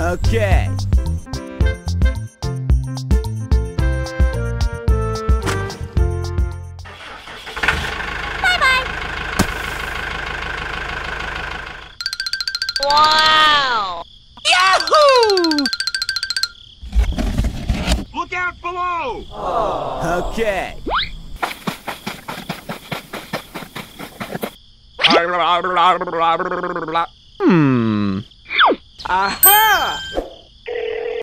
Okay. Wow! Yahoo! Look out below! Okay. Hmm. Aha!